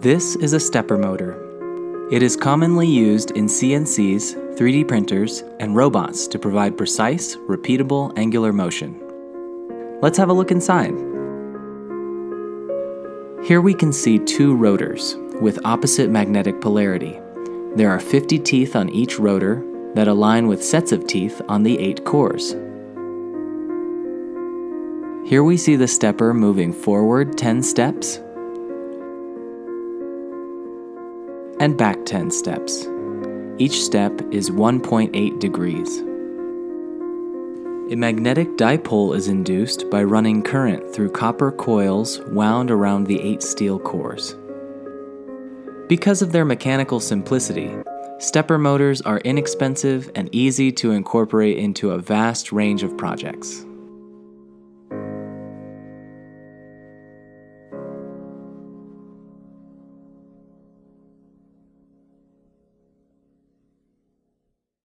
This is a stepper motor. It is commonly used in CNCs, 3D printers, and robots to provide precise, repeatable angular motion. Let's have a look inside. Here we can see two rotors with opposite magnetic polarity. There are 50 teeth on each rotor that align with sets of teeth on the eight cores. Here we see the stepper moving forward 10 steps and back 10 steps. Each step is 1.8 degrees. A magnetic dipole is induced by running current through copper coils wound around the eight steel cores. Because of their mechanical simplicity, stepper motors are inexpensive and easy to incorporate into a vast range of projects.